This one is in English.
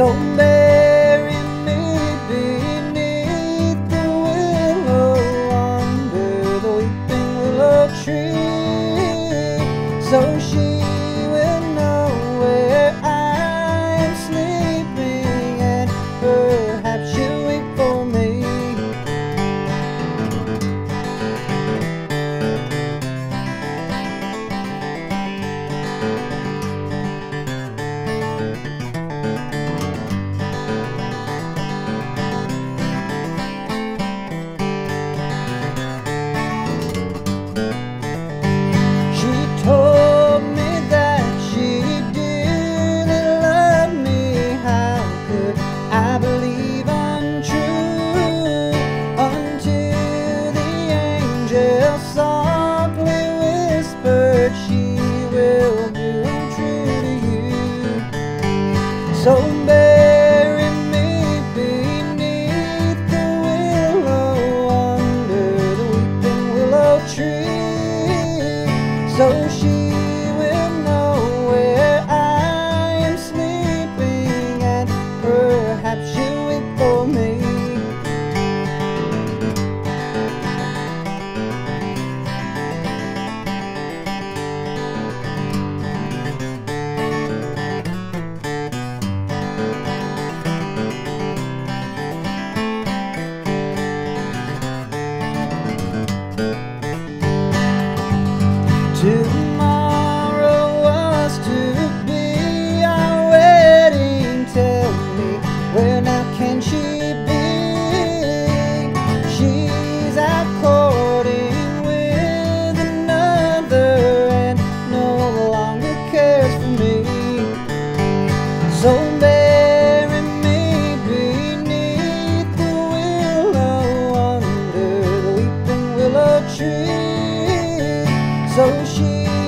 so bad. so bad. So bury me beneath the willow under the weeping willow tree. So she